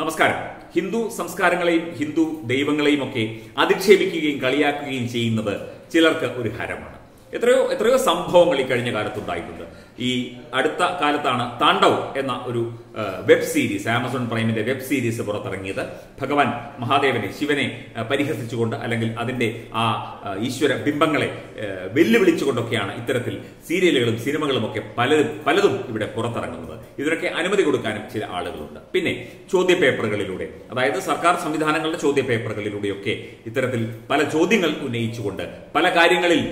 നമസ്കാരം. ഹിന്ദു സംസ്കാരങ്ങളെയും ഹിന്ദു ദൈവങ്ങളെയും ഒക്കെ അധിക്ഷേപിക്കുകയും കളിയാക്കുകയും ചെയ്യുന്നത് ചിലർക്ക് ഒരു ഹരമാണ്. എത്രയോ എത്രയോ സംഭവങ്ങൾ ഈ കഴിഞ്ഞ കാലത്തുണ്ടായിട്ടുണ്ട് ഈ അടുത്ത കാലത്താണ് താണ്ഡവ് എന്ന ഒരു വെബ് സീരീസ് ആമസോൺ പ്രൈമിന്റെ വെബ് സീരീസ് പുറത്തിറങ്ങിയത്. ഭഗവാൻ മഹാദേവനെ ശിവനെ പരിഹസിച്ചുകൊണ്ട് അല്ലെങ്കിൽ അതിന്റെ ആ ഈശ്വര ബിംബങ്ങളെ വെല്ലുവിളിച്ചുകൊണ്ടൊക്കെയാണ് ഇത്തരത്തിൽ സീരിയലുകളും സിനിമകളും ഒക്കെ പലതും പലതും ഇവിടെ പുറത്തിറങ്ങുന്നത്. ഇതിനൊക്കെ അനുമതി കൊടുക്കാനും ചില ആളുകളുണ്ട്. പിന്നെ ചോദ്യപേപ്പറുകളിലൂടെ അതായത് സർക്കാർ സംവിധാനങ്ങളുടെ ചോദ്യപേപ്പറുകളിലൂടെയൊക്കെ ഇത്തരത്തിൽ പല ചോദ്യങ്ങൾ ഉന്നയിച്ചുകൊണ്ട് പല കാര്യങ്ങളിൽ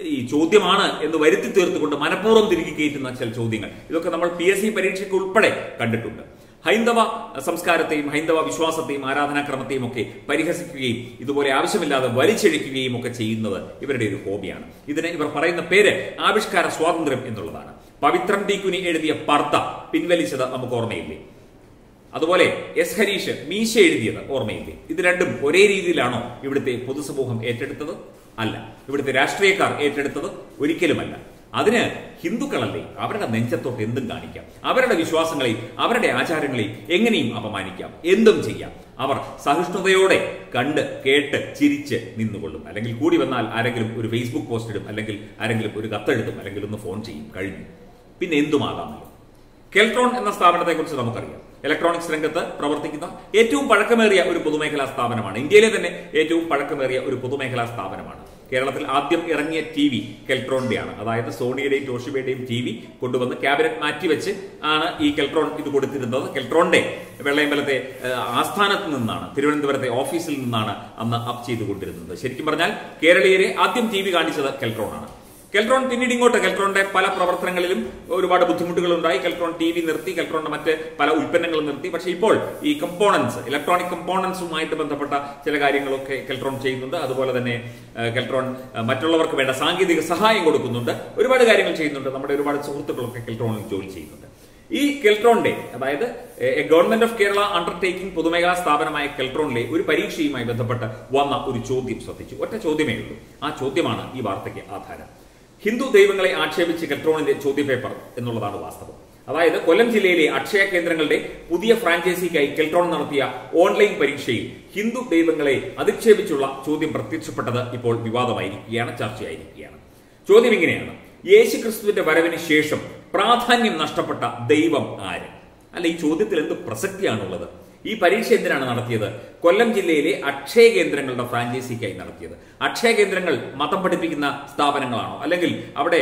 ഈ ചോദ്യമാണ് എന്ന് വരുത്തി തീർത്തുകൊണ്ട് മനഃപൂർവം തിരികെ കയറ്റുന്ന ചില ചോദ്യങ്ങൾ. ഇതൊക്കെ നമ്മൾ പി എസ് സി പരീക്ഷയ്ക്ക് ഉൾപ്പെടെ കണ്ടിട്ടുണ്ട്. ഹൈന്ദവ സംസ്കാരത്തെയും ഹൈന്ദവ വിശ്വാസത്തെയും ആരാധനാക്രമത്തെയും ഒക്കെ പരിഹസിക്കുകയും ഇതുപോലെ ആവശ്യമില്ലാതെ വലിച്ചെഴിക്കുകയും ഒക്കെ ചെയ്യുന്നത് ഇവരുടെ ഒരു ഹോബിയാണ്. ഇതിന് ഇവർ പറയുന്ന പേര് ആവിഷ്കാര സ്വാതന്ത്ര്യം എന്നുള്ളതാണ്. പവിത്രൻ ടി കുനി എഴുതിയ പർദ്ദ പിൻവലിച്ചത് നമുക്ക് ഓർമ്മയില്ലേ? അതുപോലെ എസ് ഹരീഷ് മീശ എഴുതിയത് ഓർമ്മയില്ലേ? ഇത് രണ്ടും ഒരേ രീതിയിലാണോ ഇവിടുത്തെ പൊതുസമൂഹം ഏറ്റെടുത്തത്? അല്ല. ഇവിടുത്തെ രാഷ്ട്രീയക്കാർ ഏറ്റെടുത്തത് ഒരിക്കലുമല്ല. അതിന് ഹിന്ദുക്കളല്ലേ അവരുടെ നെഞ്ചത്തോട്ട് എന്തും കാണിക്കാം. അവരുടെ വിശ്വാസങ്ങളെയും അവരുടെ ആചാരങ്ങളെയും എങ്ങനെയും അപമാനിക്കാം. എന്തും ചെയ്യാം. അവർ സഹിഷ്ണുതയോടെ കണ്ട് കേട്ട് ചിരിച്ച് നിന്നുകൊള്ളും. അല്ലെങ്കിൽ കൂടി വന്നാൽ ആരെങ്കിലും ഒരു ഫേസ്ബുക്ക് പോസ്റ്റ് ഇടും അല്ലെങ്കിൽ ആരെങ്കിലും ഒരു കത്തെഴുതും അല്ലെങ്കിൽ ഒന്ന് ഫോൺ ചെയ്യും. കഴിഞ്ഞു. പിന്നെ എന്തുമാകാമല്ലോ? കെൽട്രോൺ എന്ന സ്ഥാപനത്തെക്കുറിച്ച് നമുക്കറിയാം. ഇലക്ട്രോണിക്സ് രംഗത്ത് പ്രവർത്തിക്കുന്ന ഏറ്റവും പഴക്കമേറിയ ഒരു പൊതുമേഖലാ സ്ഥാപനമാണ്. ഇന്ത്യയിലെ തന്നെ ഏറ്റവും പഴക്കമേറിയ ഒരു പൊതുമേഖലാ സ്ഥാപനമാണ്. കേരളത്തിൽ ആദ്യം ഇറങ്ങിയ ടി വി കെൽട്രോണിന്റെയാണ്. അതായത് സോണിയുടെയും ടോഷിബയുടെയും ടി വി കൊണ്ടുവന്ന് ക്യാബിനറ്റ് മാറ്റിവെച്ച് ആണ് ഈ കെൽട്രോൺ ഇത് കൊടുത്തിരുന്നത്. കെൽട്രോണിന്റെ വെള്ളയമ്പലത്തെ ആസ്ഥാനത്ത് നിന്നാണ് തിരുവനന്തപുരത്തെ ഓഫീസിൽ നിന്നാണ് അന്ന് അപ്പ് ചെയ്തുകൊണ്ടിരുന്നത് ശരിക്കും പറഞ്ഞാൽ കേരളീയരെ ആദ്യം ടി വി കാണിച്ചത് കെൽട്രോൺ ആണ് കെൽട്രോൺ പിന്നീട് ഇങ്ങോട്ട് കെൽട്രോണിന്റെ പല പ്രവർത്തനങ്ങളിലും ഒരുപാട് ബുദ്ധിമുട്ടുകൾ ഉണ്ടായി കെൽട്രോൺ ടി വി നിർത്തി കെൽട്രോണിന്റെ മറ്റ് പല ഉൽപ്പന്നങ്ങളും നിർത്തി. പക്ഷേ ഇപ്പോൾ ഈ കമ്പോണൻസ് ഇലക്ട്രോണിക് കമ്പോണൻസുമായിട്ട് ബന്ധപ്പെട്ട ചില കാര്യങ്ങളൊക്കെ കെൽട്രോൺ ചെയ്യുന്നുണ്ട്. അതുപോലെ തന്നെ കെൽട്രോൺ മറ്റുള്ളവർക്ക് വേണ്ട സാങ്കേതിക സഹായം കൊടുക്കുന്നുണ്ട്. ഒരുപാട് കാര്യങ്ങൾ ചെയ്യുന്നുണ്ട്. നമ്മുടെ ഒരുപാട് സുഹൃത്തുക്കളൊക്കെ കെൽട്രോണിൽ ജോലി ചെയ്യുന്നുണ്ട്. ഈ കെൽട്രോണിന്റെ അതായത് ഗവൺമെന്റ് ഓഫ് കേരള അണ്ടർടേക്കിംഗ് പൊതുമേഖലാ സ്ഥാപനമായ കെൽട്രോണിലെ ഒരു പരീക്ഷയുമായി ബന്ധപ്പെട്ട് വന്ന ഒരു ചോദ്യം ശ്രദ്ധിച്ചു. ഒറ്റ ചോദ്യമേ ഉള്ളൂ. ആ ചോദ്യമാണ് ഈ വാർത്തയ്ക്ക് ആധാരം. ഹിന്ദു ദൈവങ്ങളെ ആക്ഷേപിച്ച് കെട്രോണിന്റെ ചോദ്യപേപ്പർ എന്നുള്ളതാണ് വാസ്തവം. അതായത് കൊല്ലം ജില്ലയിലെ അക്ഷയ കേന്ദ്രങ്ങളുടെ പുതിയ ഫ്രാഞ്ചൈസിക്കായി കെൽട്രോൺ നടത്തിയ ഓൺലൈൻ പരീക്ഷയിൽ ഹിന്ദു ദൈവങ്ങളെ അധിക്ഷേപിച്ചുള്ള ചോദ്യം പ്രത്യക്ഷപ്പെട്ടത് ഇപ്പോൾ വിവാദമായിരിക്കുകയാണ് ചർച്ചയായിരിക്കുകയാണ്. ചോദ്യം ഇങ്ങനെയാണ്. യേശു ക്രിസ്തുവിന്റെ വരവിന് ശേഷം പ്രാധാന്യം നഷ്ടപ്പെട്ട ദൈവം ആര്? അല്ല ഈ ചോദ്യത്തിൽ എന്ത് പ്രസക്തിയാണുള്ളത്? ഈ പരീക്ഷ എന്തിനാണ് നടത്തിയത്? കൊല്ലം ജില്ലയിലെ അക്ഷയ കേന്ദ്രങ്ങളുടെ ഫ്രാഞ്ചൈസിക്കായി നടത്തിയത്. അക്ഷയ കേന്ദ്രങ്ങൾ മതം പഠിപ്പിക്കുന്ന സ്ഥാപനങ്ങളാണോ? അല്ലെങ്കിൽ അവിടെ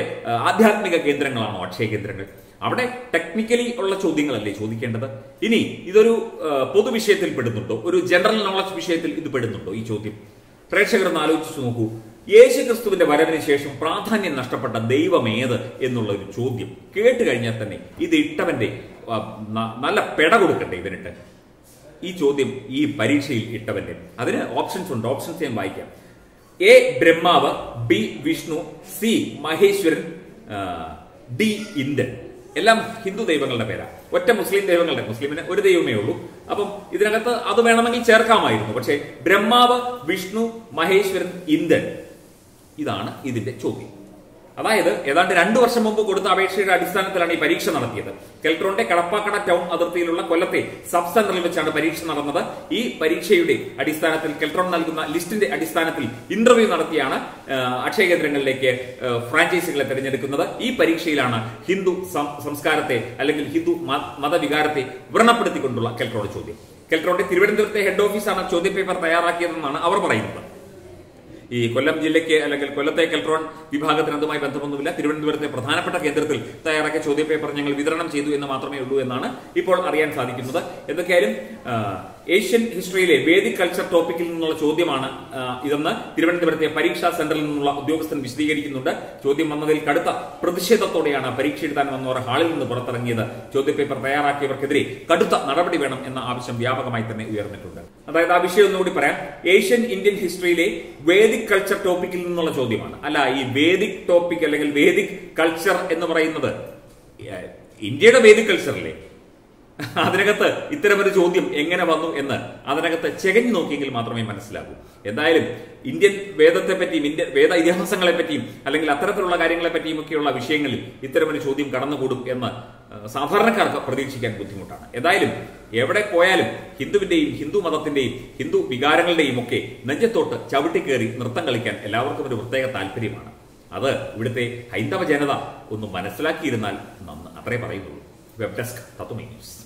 ആധ്യാത്മിക കേന്ദ്രങ്ങളാണോ അക്ഷയ കേന്ദ്രങ്ങൾ? അവിടെ ടെക്നിക്കലി ഉള്ള ചോദ്യങ്ങളല്ലേ ചോദിക്കേണ്ടത്? ഇനി ഇതൊരു പൊതുവിഷയത്തിൽ പെടുന്നുണ്ടോ? ഒരു ജനറൽ നോളജ് വിഷയത്തിൽ ഇത് പെടുന്നുണ്ടോ ഈ ചോദ്യം? പ്രേക്ഷകർ ഒന്ന് ആലോചിച്ചു നോക്കൂ. യേശു ക്രിസ്തുവിന്റെ വരവിന് ശേഷം പ്രാധാന്യം നഷ്ടപ്പെട്ട ദൈവം ഏത് എന്നുള്ള ഒരു ചോദ്യം കേട്ട് കഴിഞ്ഞാൽ തന്നെ ഇത് ഇട്ടവന്റെ നല്ല പെട കൊടുക്കട്ടെ ഇവനിട്ട് ഈ ചോദ്യം ഈ പരീക്ഷയിൽ ഇട്ടവന്റെ. അതിന് ഓപ്ഷൻസ് ഉണ്ട്. ഓപ്ഷൻസ് ഞാൻ വായിക്കാം. എ ബ്രഹ്മാവ് B Vishnu C Maheshwaran D Indran. എല്ലാം ഹിന്ദു ദൈവങ്ങളുടെ പേരാ. ഒറ്റ മുസ്ലിം ദൈവങ്ങളുടെ മുസ്ലിമിന് ഒരു ദൈവമേ ഉള്ളൂ. അപ്പം ഇതിനകത്ത് അത് വേണമെങ്കിൽ ചേർക്കാമായിരുന്നു. പക്ഷേ ബ്രഹ്മാവ് വിഷ്ണു മഹേശ്വരൻ ഇന്ദ്രൻ. ഇതാണ് ഇതിന്റെ ചോദ്യം. അതായത് ഏതാണ്ട് രണ്ടു വർഷം മുമ്പ് കൊടുത്ത അപേക്ഷയുടെ അടിസ്ഥാനത്തിലാണ് ഈ പരീക്ഷ നടത്തിയത്. കെൽട്രോണിന്റെ കടപ്പാക്കട ടൗൺ അതിർത്തിയിലുള്ള കൊല്ലത്തെ സബ് സെന്ററിൽ വെച്ചാണ് പരീക്ഷ നടന്നത്. ഈ പരീക്ഷയുടെ അടിസ്ഥാനത്തിൽ കെൽട്രോൺ നൽകുന്ന ലിസ്റ്റിന്റെ അടിസ്ഥാനത്തിൽ ഇന്റർവ്യൂ നടത്തിയാണ് അക്ഷയ കേന്ദ്രങ്ങളിലേക്ക് ഫ്രാഞ്ചൈസികളെ തിരഞ്ഞെടുക്കുന്നത്. ഈ പരീക്ഷയിലാണ് ഹിന്ദു സംസ്കാരത്തെ അല്ലെങ്കിൽ ഹിന്ദു മതവികാരത്തെ വ്രണപ്പെടുത്തിക്കൊണ്ടുള്ള കെൽട്രോൺ ചോദ്യം. കെൽട്രോണിന്റെ തിരുവനന്തപുരത്തെ ഹെഡ് ഓഫീസാണ് ചോദ്യപേപ്പർ തയ്യാറാക്കിയതെന്നാണ് അവർ പറയുന്നത്. ഈ കൊല്ലം ജില്ലയ്ക്ക് അല്ലെങ്കിൽ കൊല്ലത്തെ കെൽട്രോൺ വിഭാഗത്തിന് അതുമായി ബന്ധമൊന്നുമില്ല. തിരുവനന്തപുരത്തെ പ്രധാനപ്പെട്ട കേന്ദ്രത്തിൽ തയ്യാറാക്കിയ ചോദ്യപേപ്പർ ഞങ്ങൾ വിതരണം ചെയ്തു എന്ന് മാത്രമേ ഉള്ളൂ എന്നാണ് ഇപ്പോൾ അറിയാൻ സാധിക്കുന്നത്. എന്തൊക്കെയായാലും ഏഷ്യൻ ഹിസ്റ്ററിയിലെ വേദിക് കൾച്ചർ ടോപ്പിക്കിൽ നിന്നുള്ള ചോദ്യമാണ് ഇതെന്ന് തിരുവനന്തപുരത്തെ പരീക്ഷാ സെന്ററിൽ നിന്നുള്ള ഉദ്യോഗസ്ഥൻ വിശദീകരിക്കുന്നുണ്ട്. ചോദ്യം വന്നതിൽ കടുത്ത പ്രതിഷേധത്തോടെയാണ് പരീക്ഷ എഴുതാൻ വന്നവർ ഹാളിൽ നിന്ന് പുറത്തിറങ്ങിയത്. ചോദ്യപേപ്പർ തയ്യാറാക്കിയവർക്കെതിരെ കടുത്ത നടപടി വേണം എന്ന ആവശ്യം വ്യാപകമായി തന്നെ ഉയർന്നിട്ടുണ്ട്. അതായത് ആ വിഷയം ഒന്നുകൂടി പറയാം. ഏഷ്യൻ ഇന്ത്യൻ ഹിസ്റ്ററിയിലെ വേദിക് കൾച്ചർ ടോപ്പിക്കിൽ നിന്നുള്ള ചോദ്യമാണ്. അല്ല ഈ വേദിക് ടോപ്പിക് അല്ലെങ്കിൽ വേദിക് കൾച്ചർ എന്ന് പറയുന്നത് ഇന്ത്യയുടെ വേദിക് കൾച്ചറല്ലേ? അതിനകത്ത് ഇത്തരമൊരു ചോദ്യം എങ്ങനെ വന്നു എന്ന് അതിനകത്ത് ചെകഞ്ഞു നോക്കിയെങ്കിൽ മാത്രമേ മനസ്സിലാകൂ. എന്തായാലും ഇന്ത്യൻ വേദത്തെ പറ്റിയും ഇന്ത്യൻ വേദ ഇതിഹാസങ്ങളെ പറ്റിയും അല്ലെങ്കിൽ അത്തരത്തിലുള്ള കാര്യങ്ങളെ പറ്റിയും ഒക്കെയുള്ള വിഷയങ്ങളിൽ ഇത്തരമൊരു ചോദ്യം കടന്നുകൂടും എന്ന് സാധാരണക്കാർക്ക് പ്രതീക്ഷിക്കാൻ ബുദ്ധിമുട്ടാണ്. എന്തായാലും എവിടെ പോയാലും ഹിന്ദുവിന്റെയും ഹിന്ദു മതത്തിന്റെയും ഹിന്ദു വികാരങ്ങളുടെയും ഒക്കെ നെഞ്ചത്തോട്ട് ചവിട്ടിക്കേറി നൃത്തം കളിക്കാൻ എല്ലാവർക്കും ഒരു പ്രത്യേക താല്പര്യമാണ്. അത് ഇവിടുത്തെ ഹൈന്ദവ ജനത ഒന്ന് മനസ്സിലാക്കിയിരുന്നാൽ നന്ന് അത്രേ പറയുന്നുള്ളൂ. Web desk Tatwamayi news.